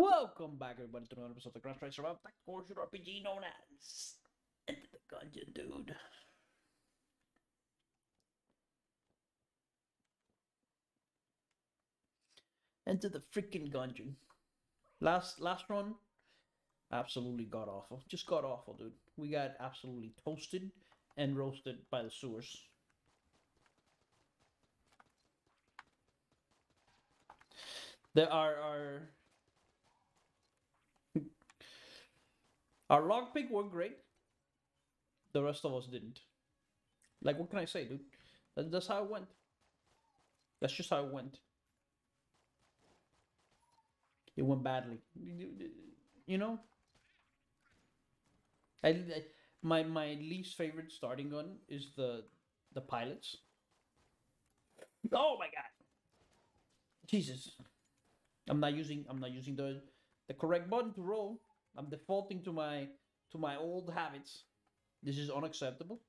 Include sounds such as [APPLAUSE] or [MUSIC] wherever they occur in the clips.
Welcome back, everybody, to another episode of the Grand Strike Survival Tactical Shooter RPG known as Enter the Gungeon, dude. Enter the freaking Gungeon. Last last run, absolutely god awful. Just god awful, dude. We got absolutely toasted and roasted by the sewers. There are are our lock pick worked great. The rest of us didn't. Like, what can I say, dude? That, that's how it went. That's just how it went. It went badly. You know. I, I my my least favorite starting gun is the the pilots. Oh my god. Jesus. I'm not using I'm not using the the correct button to roll. I'm defaulting to my to my old habits. This is unacceptable.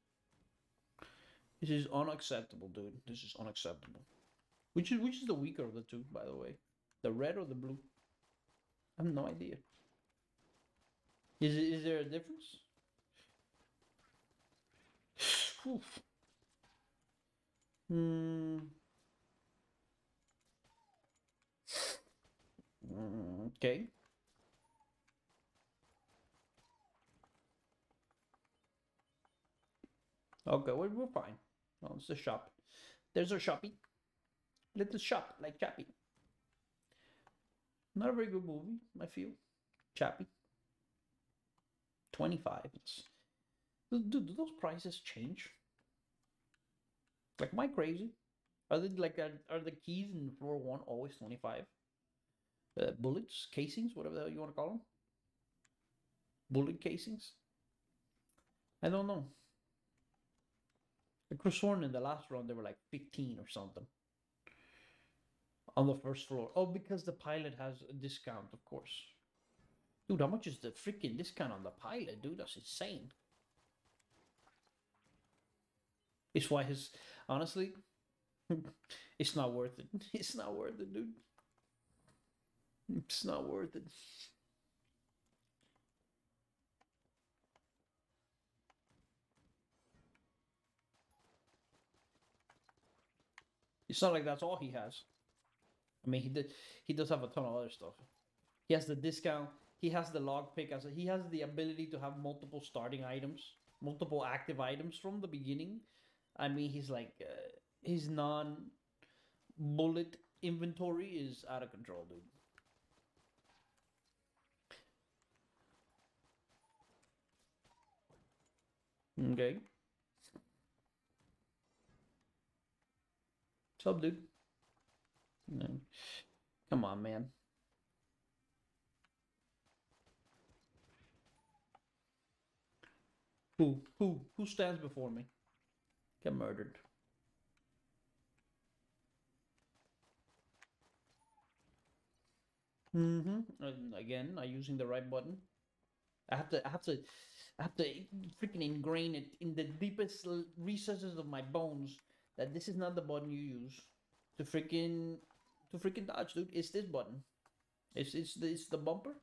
This is unacceptable, dude. This is unacceptable. Which is which is the weaker of the two, by the way? The red or the blue? I have no idea. Is is there a difference? [SIGHS] Oof. Hmm. Mm, Okay. Okay, we're, we're fine. Oh, it's a shop. There's a shoppy. Little shop like Chappie. Not a very good movie, I feel. Chappie. 25. It's, do, do do those prices change? Like, am I crazy? Are they like, are, are the keys in floor one always 25? uh, bullets, casings, whatever the hell you want to call them. Bullet casings. I don't know. Could sworn in the last round they were like 15 or something. On the first floor. Oh, because the pilot has a discount, of course. Dude, how much is the freaking discount on the pilot, dude? That's insane. It's why his honestly, [LAUGHS] it's not worth it. [LAUGHS] It's not worth it, dude. It's not worth it. It's not like that's all he has. I mean, he did. He does have a ton of other stuff. He has the discount. He has the lock pick as he has the ability to have multiple starting items, multiple active items from the beginning. I mean, he's like uh, his non bullet inventory is out of control, dude. Okay. What's up, dude? No. Come on, man. Who, who, who stands before me? Get murdered. Mm-hmm. And again, not using the right button. I have to, I have to, I have to freaking ingrain it in the deepest recesses of my bones that this is not the button you use to freaking, to freaking dodge, dude. It's this button. It's it's the, it's the bumper.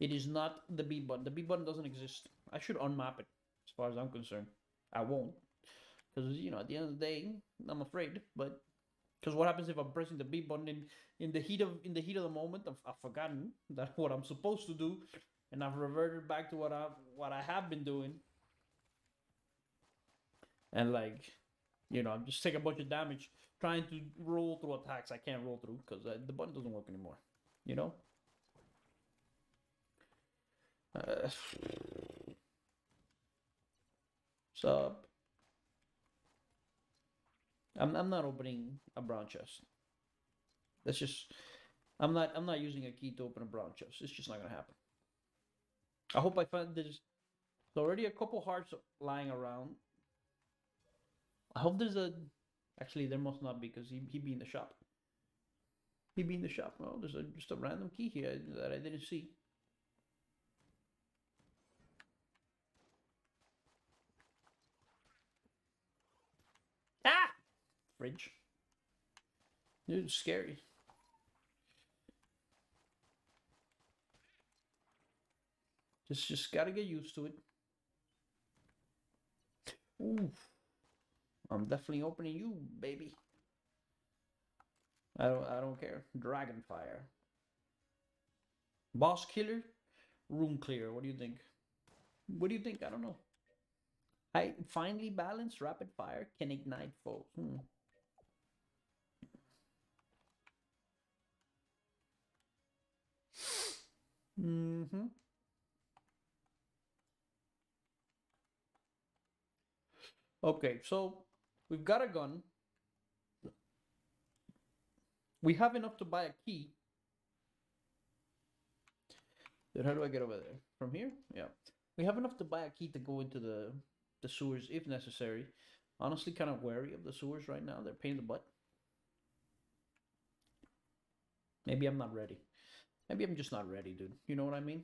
It is not the B button. The B button doesn't exist. I should unmap it, as far as I'm concerned. I won't, because you know at the end of the day, I'm afraid. But because what happens if I'm pressing the B button in, in the heat of in the heat of the moment? I've, I've forgotten that [LAUGHS] what I'm supposed to do, and I've reverted back to what I what I have been doing. And like, you know, I'm just taking a bunch of damage trying to roll through attacks I can't roll through because uh, the button doesn't work anymore. You know. Uh, sup? I'm I'm not opening a brown chest. That's just I'm not I'm not using a key to open a brown chest. It's just not gonna happen. I hope I find there's already a couple hearts lying around. I hope there's a actually there must not be because he he be in the shop. He'd be in the shop. Well, there's a just a random key here that I didn't see. Ah! Fridge. Dude, scary. Just just gotta get used to it. Ooh. I'm definitely opening you, baby. I don't I don't care. Dragonfire. Boss killer, room clear. What do you think? What do you think? I don't know. I finally balanced rapid fire can ignite foes. Hmm. Mm-hmm. Okay, so we've got a gun. We have enough to buy a key. Then how do I get over there? From here? Yeah. We have enough to buy a key to go into the, the sewers if necessary. Honestly, kind of wary of the sewers right now. They're paying the butt. Maybe I'm not ready. Maybe I'm just not ready, dude. You know what I mean?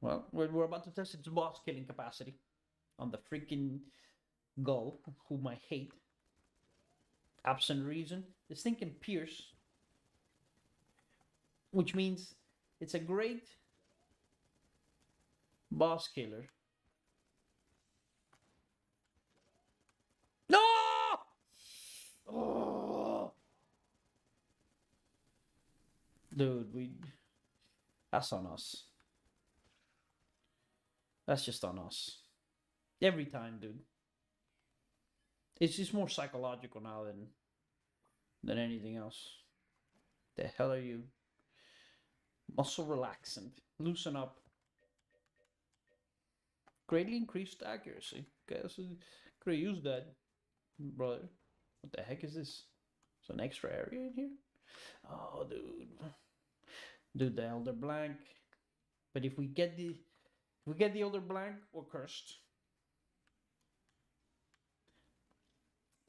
Well, we're, we're about to test its boss killing capacity on the freaking gull, whom I hate. Absent reason. This thing can pierce, which means it's a great boss killer. No! Oh! Dude, we. That's on us. That's just on us. Every time, dude. It's just more psychological now than than anything else. The hell are you? Muscle relaxant. Loosen up. Greatly increased accuracy. Guess could have used that, brother. What the heck is this? It's an extra area in here? Oh, dude. Dude, the Elder Blank. But if we get the if we get the Elder Blank, we're cursed.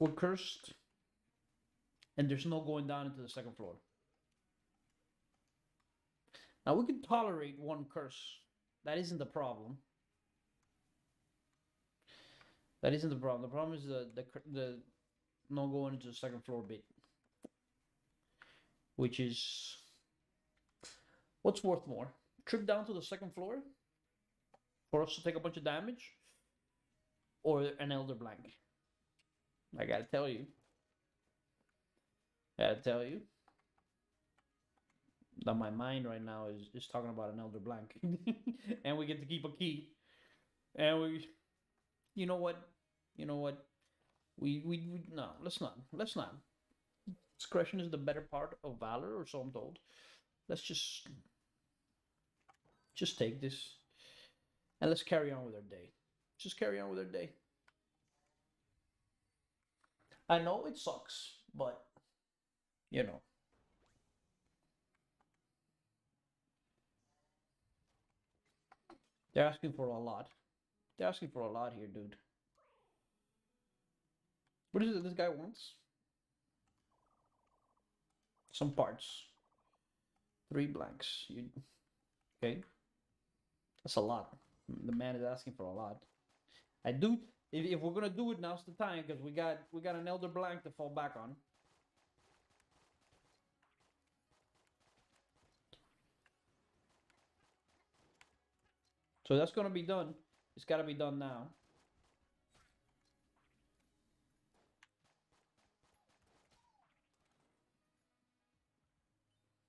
We're cursed. And there's no going down into the second floor. Now we can tolerate one curse. That isn't the problem. That isn't the problem. The problem is the the the not going into the second floor bit, which is what's worth more: trip down to the second floor for us to take a bunch of damage, or an elder blank. I gotta tell you. Gotta tell you. That my mind right now is, is talking about an elder blank. [LAUGHS] And we get to keep a key. And we you know what? You know what? We we, we no let's not let's not. Discretion is the better part of valor or so i'm told. Let's just just take this and let's carry on with our day. Just carry on with our day i know it sucks but you know They're asking for a lot. They're asking for a lot here, dude. What is it this guy wants? Some parts. Three blanks. You okay? That's a lot. The man is asking for a lot. I do. If, if we're gonna do it, now's the time because we got we got an elder blank to fall back on. So that's to be done. It's got to be done now.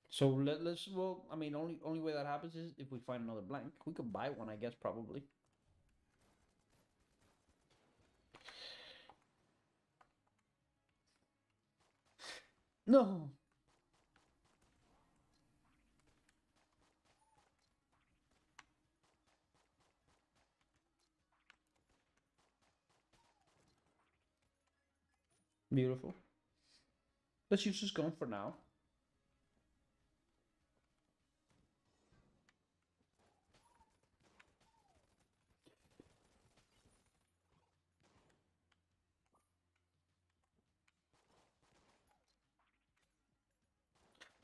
So let, us well, I mean, only only way that happens is if we find another blank. We could buy one, I guess, probably. No. Beautiful. Let's use this gun for now.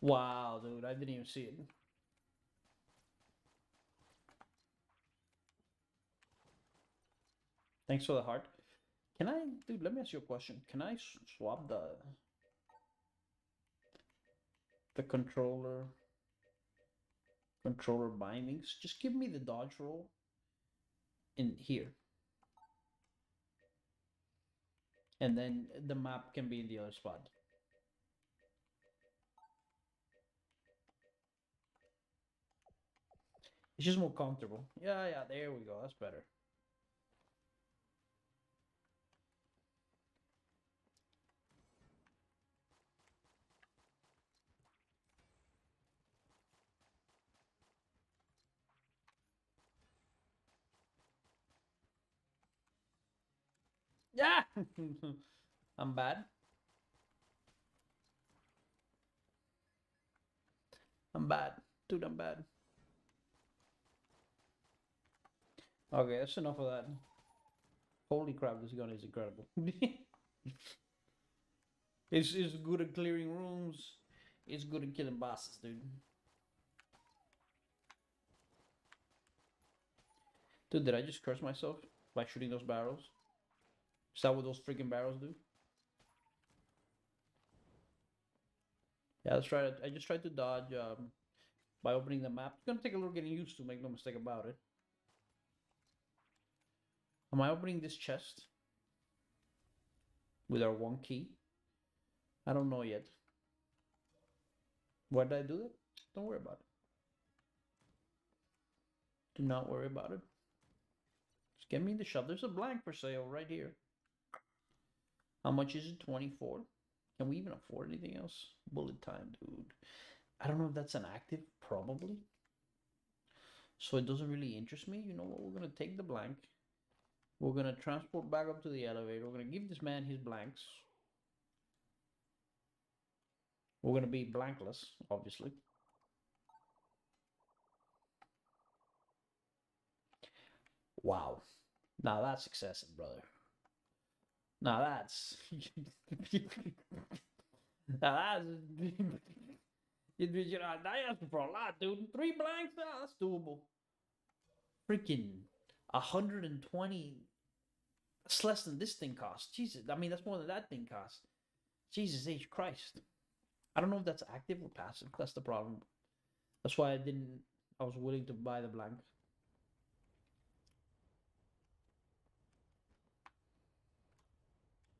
Wow, dude, I didn't even see it. Thanks for the heart. Can I, dude? Let me ask you a question. Can I swap the the controller Controller bindings. Just give me the dodge roll in here. And then the map can be in the other spot. It's just more comfortable. Yeah, yeah, there we go. That's better. Yeah, [LAUGHS] I'm bad. I'm bad. Dude, I'm bad. Okay, that's enough of that. Holy crap, this gun is incredible. [LAUGHS] it's, it's good at clearing rooms. It's good at killing bosses, dude. Dude, did I just curse myself by shooting those barrels? Is that what those freaking barrels do? Yeah, try it. I just tried to dodge um, by opening the map. It's gonna take a little getting used to, make no mistake about it. Am I opening this chest? With our one key? I don't know yet. Why did I do that? Don't worry about it. Do not worry about it. Just get me the shop. There's a blank for sale right here. How much is it? 24. Can we even afford anything else? Bullet time, dude. I don't know if that's an active. Probably. So it doesn't really interest me. You know what? We're going to take the blank. We're to transport back up to the elevator. We're to give this man his blanks. We're to be blankless, obviously. Wow. Now that's excessive, brother. Now that's... [LAUGHS] now that's... you know, that's for a lot, dude. Three blanks? Oh, that's doable. Freaking 120 that's less than this thing costs. Jesus, I mean that's more than that thing costs. Jesus H Christ. I don't know if that's active or passive. That's the problem. That's why I didn't. I was willing to buy the blank.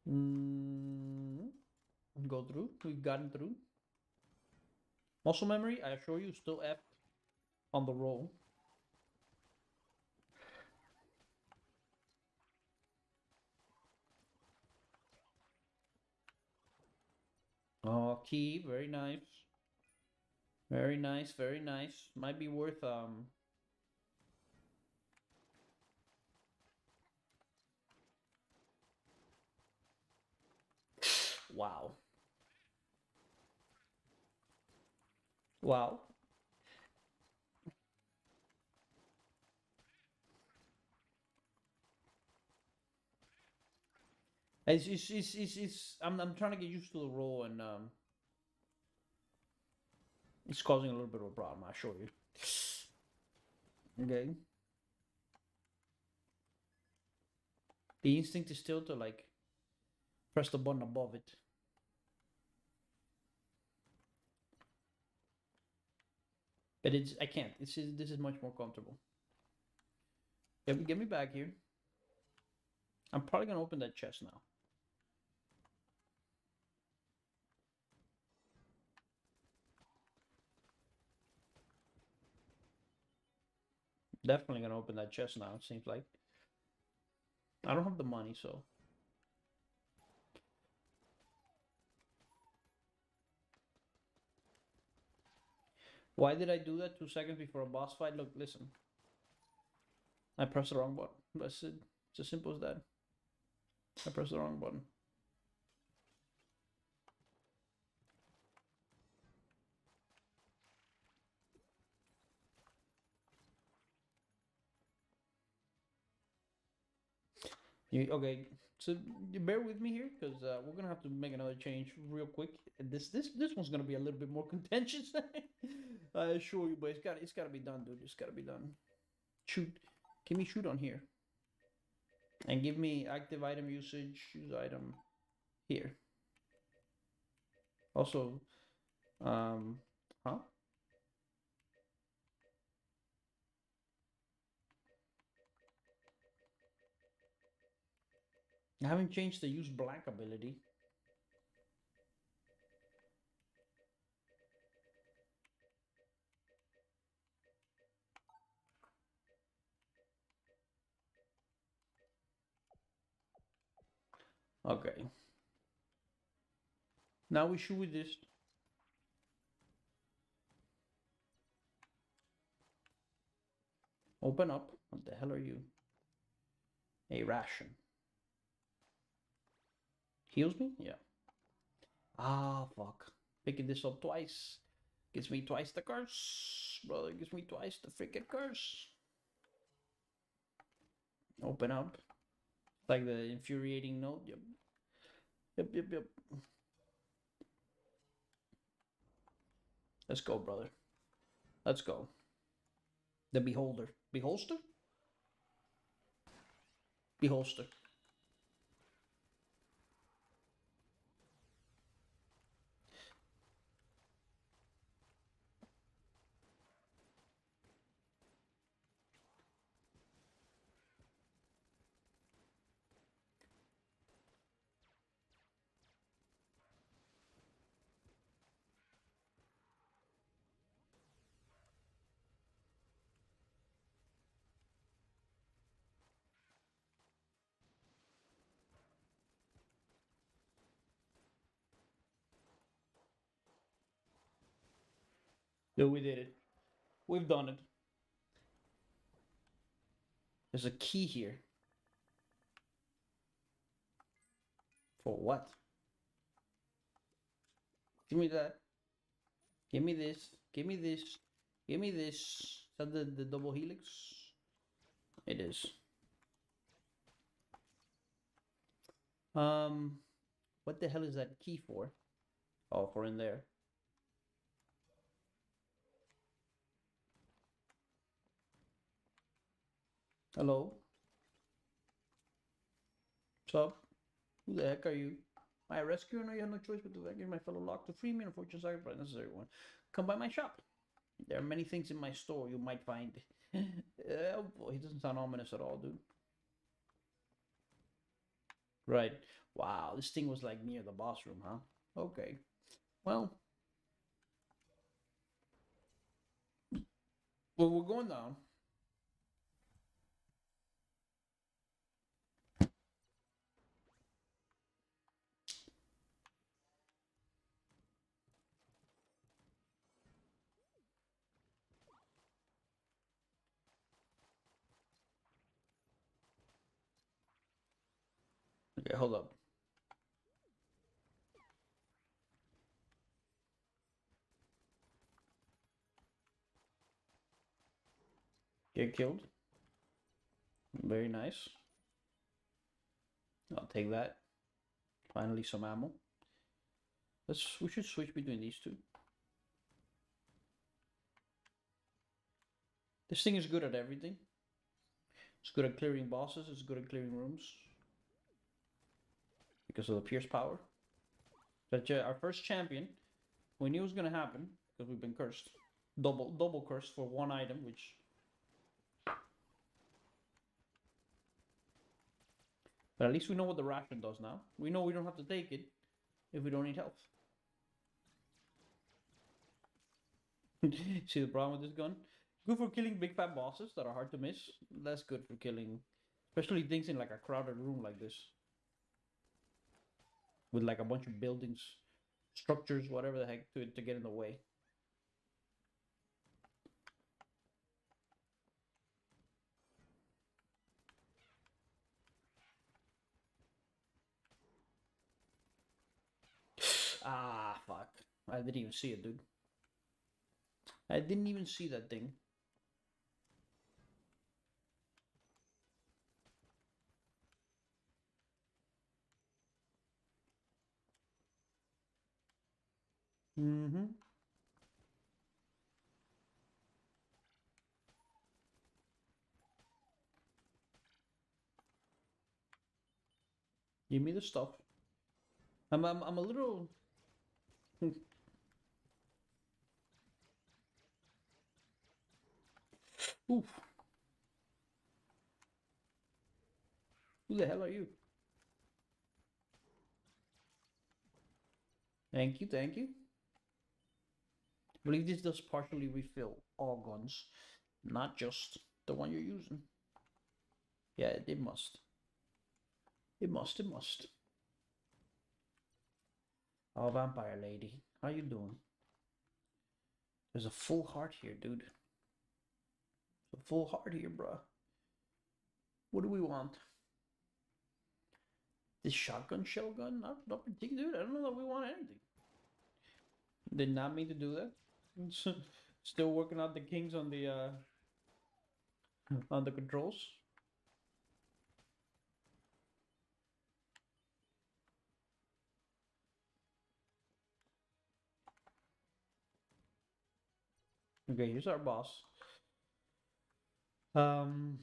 Mm, go through. We've gotten through. Muscle memory, I assure you, still F on the roll. Key, very nice. Very nice, very nice. Might be worth um [SIGHS] Wow. Wow. It's, it's, it's, it's, it's, I'm, I'm trying to get used to the role and um, it's causing a little bit of a problem, I assure you. Okay. The instinct is still to like press the button above it. But it's, I can't. This is, this is much more comfortable. Get me, get me back here. I'm probably gonna open that chest now. Definitely gonna open that chest now, it seems like. I don't have the money, so. Why did I do that two seconds before a boss fight? Look, listen. I pressed the wrong button. That's it. It's as simple as that. I pressed the wrong button. You, okay, so you bear with me here because uh, we're gonna have to make another change real quick. This this this one's gonna be a little bit more [LAUGHS] contentious. I assure you, but it's got it's gotta be done, dude. It's gotta be done. Shoot, give me shoot on here, and give me active item usage. Use item here. Also, um, huh? I haven't changed the use blank ability. Okay. Now we shoot with this. Open up. What the hell are you? A ration. Heals me? Yeah. Ah, fuck. Picking this up twice. Gives me twice the curse. Brother, gives me twice the freaking curse. Open up. Like the infuriating note. Yep. Yep, yep, yep. Let's go, brother. Let's go. The beholder. Beholster? Beholster. Yeah, we did it. We've done it. There's a key here. For what? Give me that. Give me this. Give me this. Give me this. Is that the, the double helix? It is. Um, what the hell is that key for? Oh, for in there. Hello? What's up? Who the heck are you? My rescuer? No, you have no choice but to rescue my fellow lock to free me. Unfortunately, sacrifice necessary one. Come by my shop. There are many things in my store you might find. [LAUGHS] oh boy, he doesn't sound ominous at all, dude. Right. Wow, this thing was like near the boss room, huh? Okay. Well. Well, we're going down. Hold up. Get killed. Very nice. I'll take that. Finally some ammo. Let's we should switch between these two. This thing is good at everything. It's good at clearing bosses, it's good at clearing rooms because of the Pierce power. But uh, our first champion, we knew was gonna happen because we've been cursed. Double double cursed for one item, which But at least we know what the ration does now. We know we don't have to take it if we don't need health. [LAUGHS] See the problem with this gun? Good for killing big fat bosses that are hard to miss. Less good for killing, especially things in like a crowded room like this with like a bunch of buildings, structures, whatever the heck, to to get in the way. [SIGHS] ah, fuck! I didn't even see it, dude. I didn't even see that thing. Mm-hmm. Give me the stuff. I'm I'm, I'm a little Oof. Who the hell are you? Thank you, thank you. Believe this does partially refill all guns, not just the one you're using. Yeah, it must. It must, it must. Oh, vampire lady, how you doing? There's a full heart here, dude. A full heart here, bruh. What do we want? This shotgun shell gun? Not, not dude. I don't know that we want anything. Did not mean to do that. [LAUGHS] Still working out the kings on the uh on the controls. Okay, here's our boss. Um,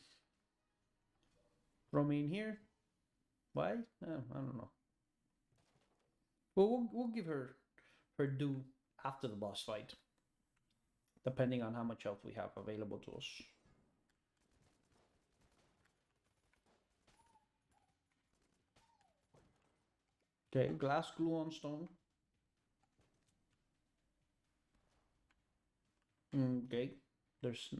throw me in here. Why? Oh, I don't know. Well, we'll we'll give her her due after the boss fight, depending on how much health we have available to us. Okay, glass Guon stone. Mm, okay, there's.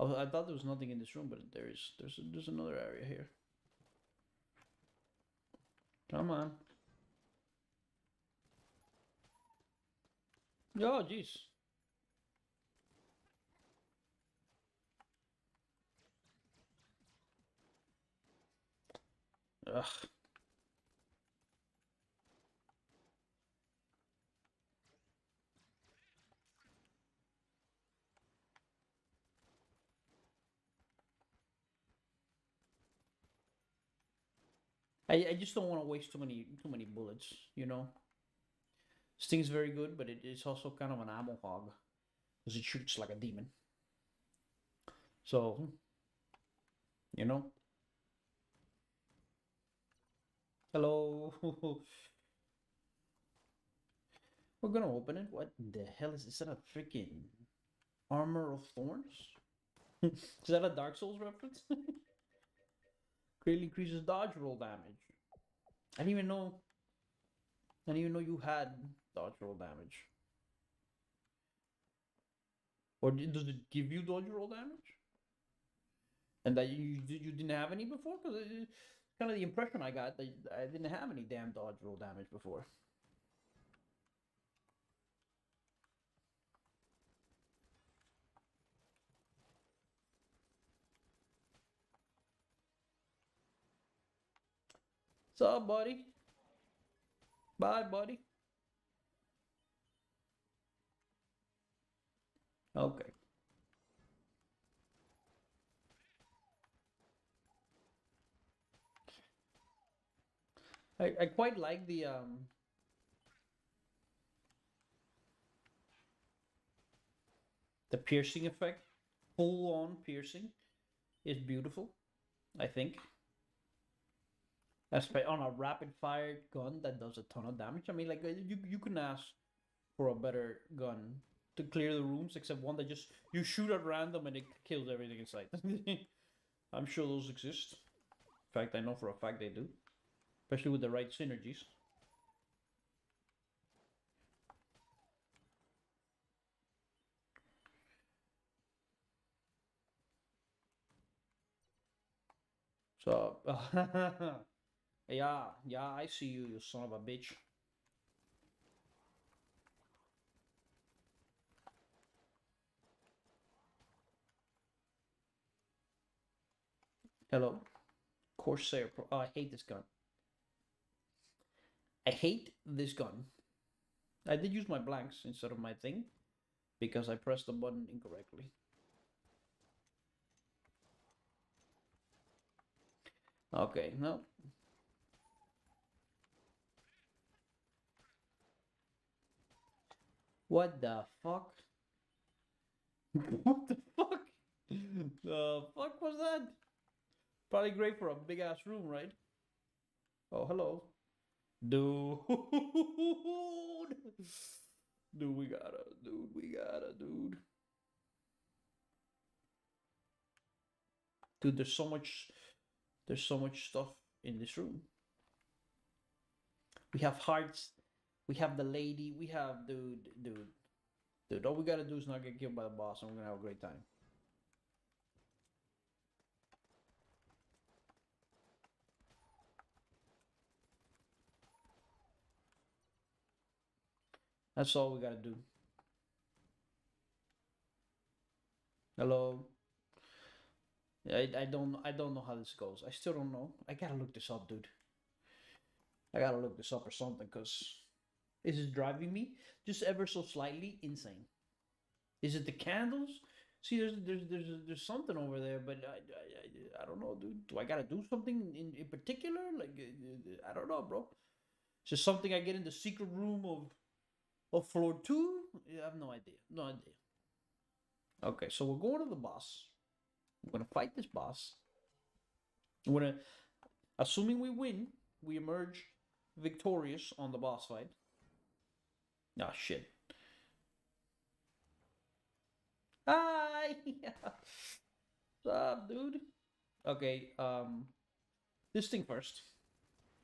I thought there was nothing in this room, but there is. There's there's another area here. Come on. Oh, jeez. Ugh. I, I just don't want to waste too many too many bullets, you know. Sting's very good, but it is also kind of an ammo hog because it shoots like a demon. So, you know. Hello. [LAUGHS] We're gonna open it. What the hell is is that? A freaking armor of thorns? [LAUGHS] is that a Dark Souls reference? [LAUGHS] Greatly increases dodge roll damage. I didn't even know. I didn't even know you had dodge roll damage. Or does it give you dodge roll damage? And that you you you didn't have any before? Because uh, kind of the impression I got that I didn't have any damn dodge roll damage before. What's up, buddy? Bye, buddy. Okay. I, I quite like the um the piercing effect. Full on piercing is beautiful, I think. Especially on a rapid fire gun that does a ton of damage. I mean, like uh, you you can ask for a better gun to clear the rooms, except one that just you shoot at random and it kills everything in sight. [LAUGHS] I'm sure those exist. In fact, I know for a fact they do, especially with the right synergies. So, [LAUGHS] yeah, yeah, I see you, you son of a bitch. Hello, Corsair Pro. Oh, I hate this gun. I hate this gun. I did use my blanks instead of my thing because I pressed the button incorrectly. Okay, no. What the fuck? [LAUGHS] what the fuck? The fuck was that? Probably great for a big ass room, right? Oh, hello. Dude. [LAUGHS] Dude, we gotta, dude, we gotta, dude. Dude, there's so much, there's so much stuff in this room. We have hearts We have the lady. We have dude, dude, dude. All we gotta do is not get killed by the boss, and we're gonna have a great time. That's all we gotta do. Hello. I, I don't I don't know how this goes. I still don't know. I gotta look this up, dude. I gotta look this up or something because this is driving me just ever so slightly insane. Is it the candles? See, there's there's there's there's something over there, but I I, I, don't know, dude. Do I gotta do something in, in particular? Like uh, I don't know, bro. It's just something I get in the secret room of of floor two. I have no idea. No idea. Okay, so we're going to the boss. We're gonna fight this boss. We're gonna, assuming we win, we emerge victorious on the boss fight. Ah, shit. Hi! [LAUGHS] What's up, dude? Okay, um, this thing first.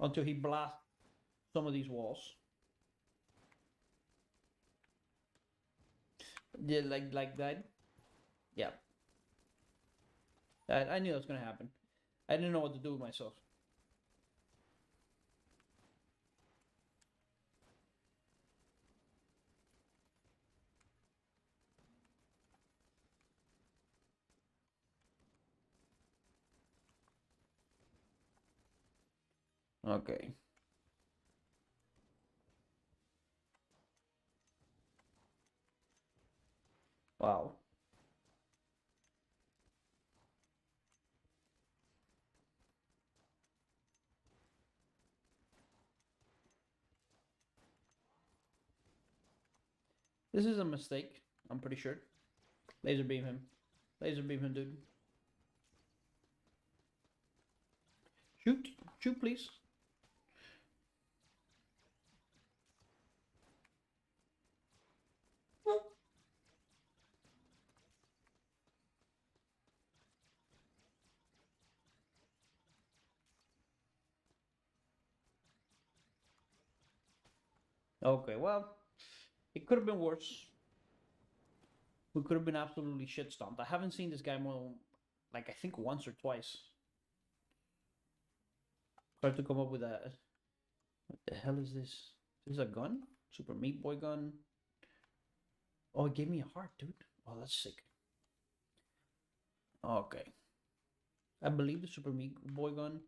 Until he blasts some of these walls. Yeah, like like that. Yeah. I, I knew that was gonna happen. I didn't know what to do with myself. Okay. Wow. This is a mistake, I'm pretty sure. Laser beam him. Laser beam him, dude. Shoot. Shoot, please. Okay, well, it could have been worse. We could have been absolutely shit stomped. I haven't seen this guy more, like I think once or twice. Hard to come up with a. What the hell is this? Is this a gun? Super Meat Boy gun. Oh, it gave me a heart, dude. Oh, that's sick. Okay. I believe the Super Meat Boy gun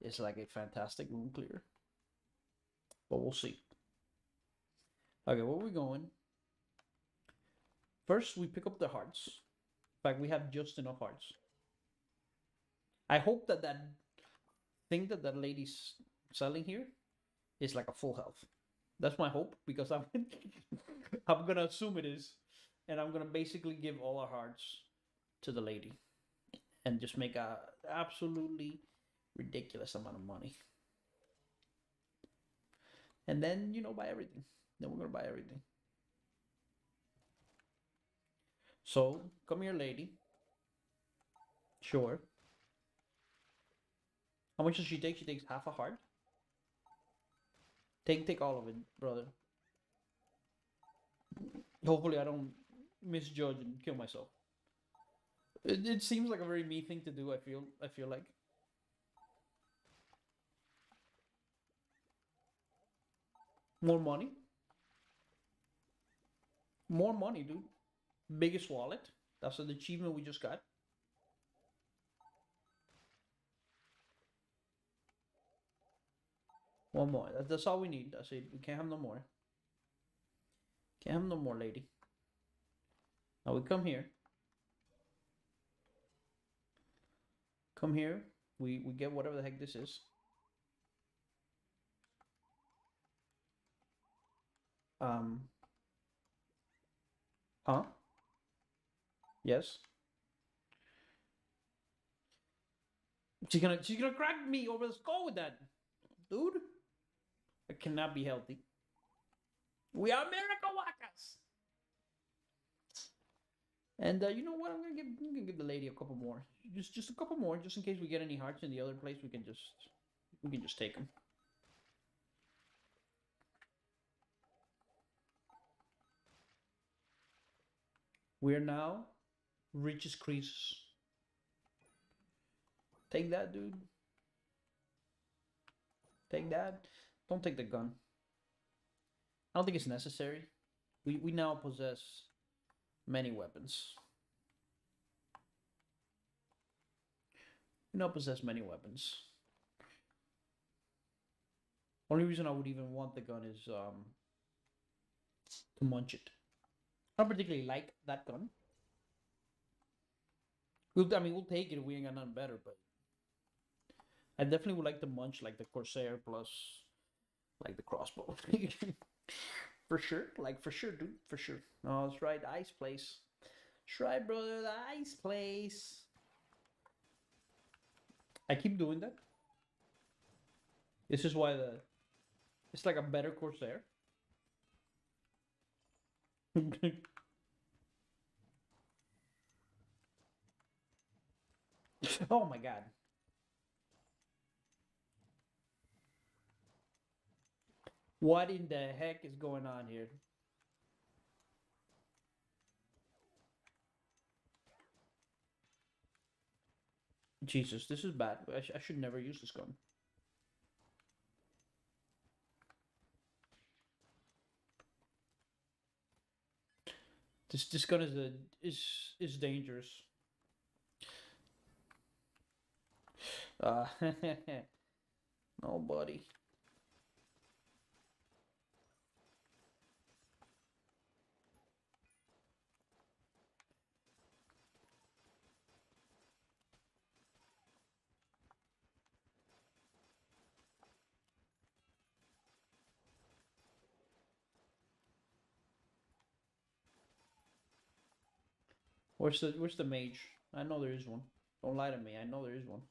is like a fantastic room clear. But we'll see. Okay, where we going? First, we pick up the hearts. In fact, we have just enough hearts. I hope that that thing that that lady's selling here is like a full health. That's my hope because I'm [LAUGHS] I'm gonna assume it is, and I'm gonna basically give all our hearts to the lady, and just make a absolutely ridiculous amount of money, and then you know buy everything. Then we're gonna buy everything. So come here, lady. Sure. How much does she take? She takes half a heart. Take take all of it, brother. Hopefully I don't misjudge and kill myself. It, it seems like a very me thing to do, I feel I feel like. More money? More money, dude. Biggest wallet. That's an achievement we just got. One more. That's all we need. That's it. We can't have no more. Can't have no more, lady. Now we come here. Come here. We we get whatever the heck this is. Um. Huh? Yes. She's gonna she's gonna crack me over the skull with that, dude. I cannot be healthy. We are miracle walkers. And uh, you know what? I'm gonna give I'm gonna give the lady a couple more, just just a couple more, just in case we get any hearts in the other place. We can just we can just take them. We're now Rich's creases. Take that, dude. Take that. Don't take the gun. I don't think it's necessary. We we now possess many weapons. We now possess many weapons. Only reason I would even want the gun is um to munch it. Don't particularly like that gun. We'll, I mean, we'll take it. We ain't got nothing better, but I definitely would like to munch like the Corsair plus like the crossbow. [LAUGHS] for sure, like for sure, dude, for sure. Oh, that's right, ice place. That's right, brother, the ice place. I keep doing that. This is why the it's like a better Corsair. [LAUGHS] [LAUGHS] oh my god. What in the heck is going on here? Jesus, this is bad. I, sh I should never use this gun. This this gun is a is is dangerous. Uh, [LAUGHS] nobody. Where's the where's the mage? I know there is one. Don't lie to me. I know there is one.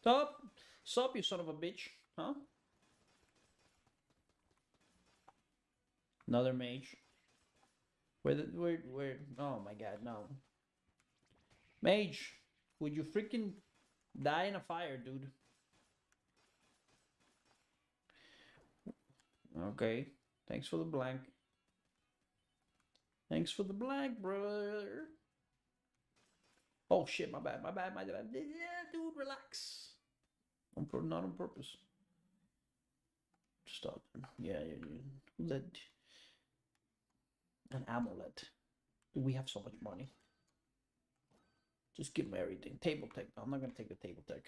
Stop! Stop, you son of a bitch! Huh? Another mage. Where the where where? Oh my god, no. Mage, would you freaking die in a fire, dude? Okay. Thanks for the blank. Thanks for the blank, brother. Oh shit, my bad, my bad, my bad. Dude, relax. On pur- not on purpose. Stop. Yeah, yeah, yeah. Lead. An amulet. We have so much money. Just give me everything. Table tech. I'm not gonna take the table tech.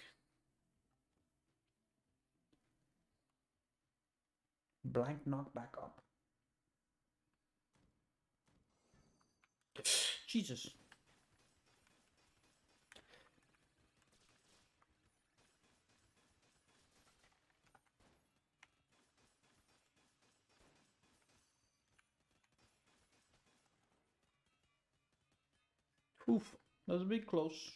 Blank knock back up. Jesus. Oof, that was a bit close.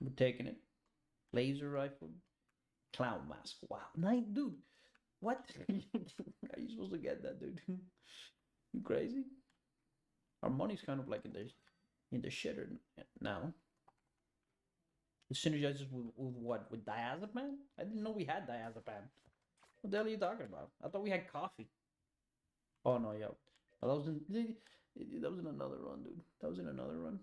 We're taking it. Laser rifle. Clown mask. Wow. Night, dude. What? Are [LAUGHS] you supposed to get that, dude? you crazy? Our money's kind of like in the in the shitter now. It synergizes with, with what? With diazepam? I didn't know we had diazepam. What the hell are you talking about? I thought we had coffee. Oh no, yeah. That was in that was in another run, dude. That was in another run.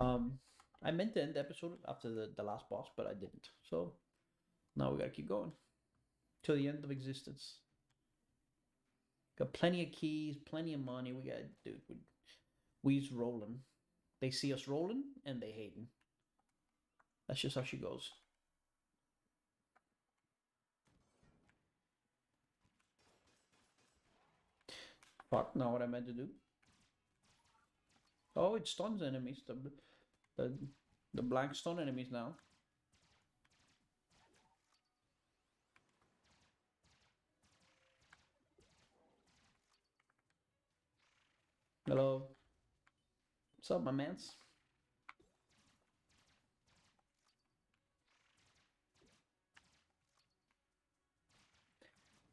Um, I meant to end the episode after the, the last boss, but I didn't. So now we gotta keep going till the end of existence. Got plenty of keys, plenty of money. We got dude. We, we's rolling. They see us rolling and they hating. That's just how she goes. Fuck, not what I meant to do. Oh, it stuns enemies. The, the, the blank stun enemies now. Hello. What's up, my mans?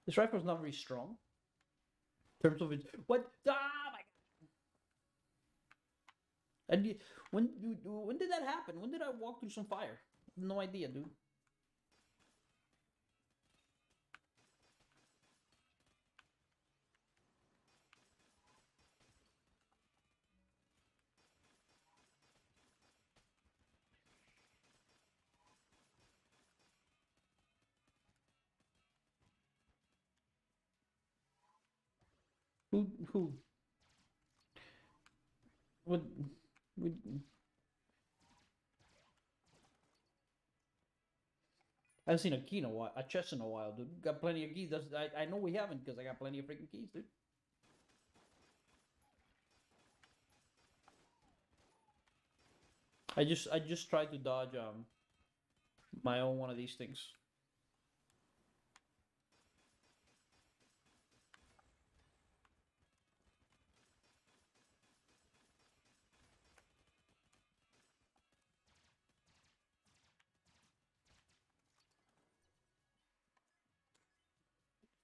This rifle is not very strong. Terms of it. What? Ah, my And when when did that happen? When did I walk through some fire? No idea, dude. Who who? Would would I haven't seen a key in a while, a chest in a while, dude. Got plenty of keys. That's, I I know we haven't because I got plenty of freaking keys, dude. I just I just tried to dodge um my own one of these things.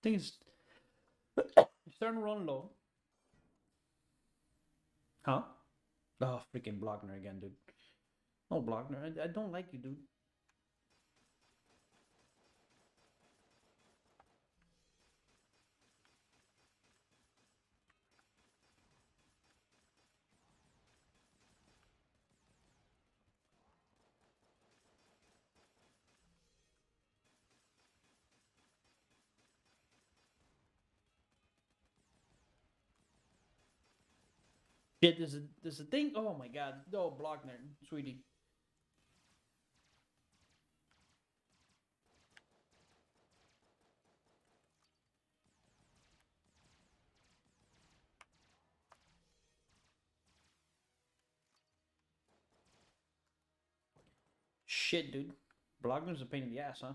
Thing is, it's starting to run low. Huh? Oh, freaking Blockner again, dude. Oh, Blockner, I, I don't like you, dude. Shit, there's a there's a thing. Oh my god, no Blockner, sweetie. Shit, dude. Blockner's a pain in the ass, huh?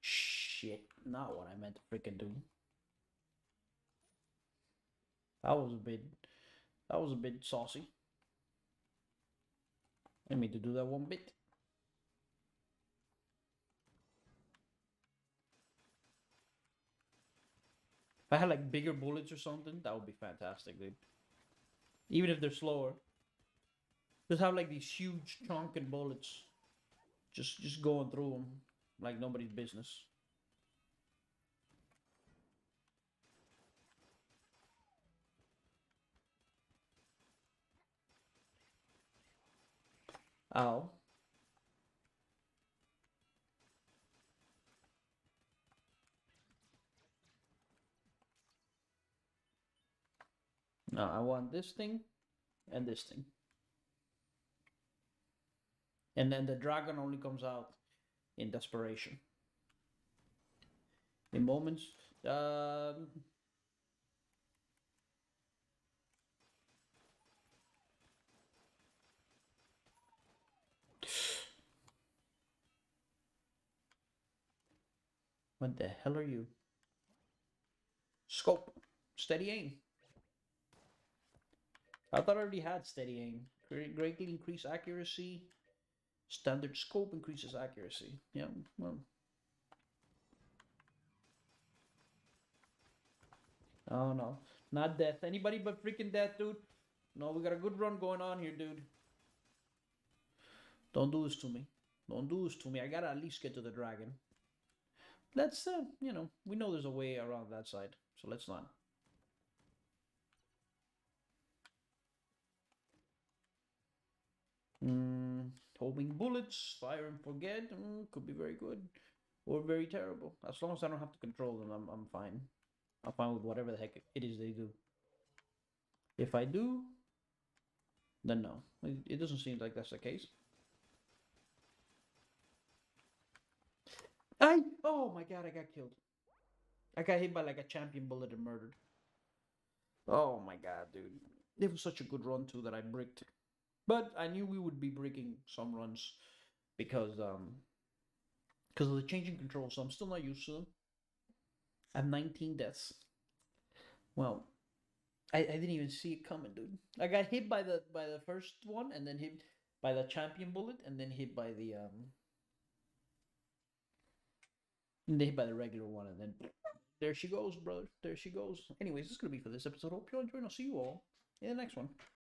Shit, not what I meant to freaking do. That was a bit that was a bit saucy. I mean to do that one bit. If I had like bigger bullets or something, that would be fantastic, dude. Even if they're slower. Just have like these huge chunking bullets. Just just going through them like nobody's business. Ow. Now I want this thing and this thing. And then the dragon only comes out in desperation. In moments, um, What the hell are you? Scope. Steady aim. I thought I already had steady aim. Great- Greatly increase accuracy. Standard scope increases accuracy. Yeah, well. Oh no. Not death. Anybody but freaking death, dude. No, we got a good run going on here, dude. Don't do this to me. Don't do this to me. I gotta at least get to the dragon. Let's, uh, you know, we know there's a way around that side, so let's not. Mm, homing bullets, fire and forget, mm, could be very good or very terrible. As long as I don't have to control them, I'm, I'm fine. I'm fine with whatever the heck it is they do. If I do, then no. It, it doesn't seem like that's the case. I oh my god, I got killed. I got hit by like a champion bullet and murdered. Oh my god, dude. It was such a good run too that I bricked. But I knew we would be breaking some runs because um because of the changing controls, so I'm still not used to them. I have 19 deaths. Well, I, I didn't even see it coming, dude. I got hit by the by the first one and then hit by the champion bullet and then hit by the um And they hit by the regular one, and then there she goes, brother. There she goes. Anyways, this is gonna be for this episode. Hope you enjoyed. I'll see you all in the next one.